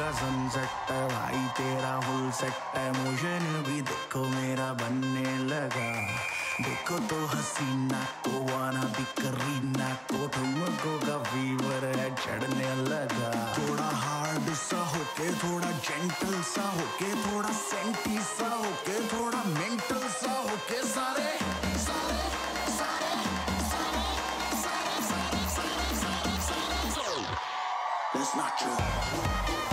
का सनसेट है भाई तेरा फुल सेट है मोशन भी देखो मेरा बनने लगा देखो तो हसीना को वाना भी करीना को तुमको का फीवर है चढ़ने लगा थोड़ा हार्ड सा होके थोड़ा जेंटल सा होके थोड़ा सेंटी सा होके थोड़ा मेंटल सा होके सारे That's not. True,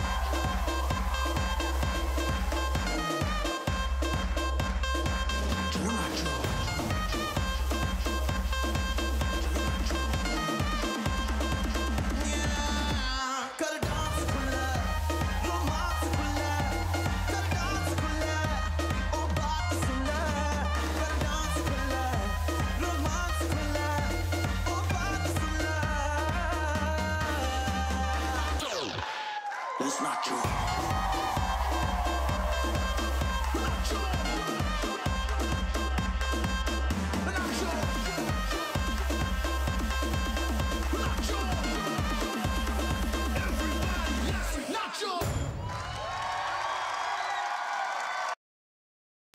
That's not true.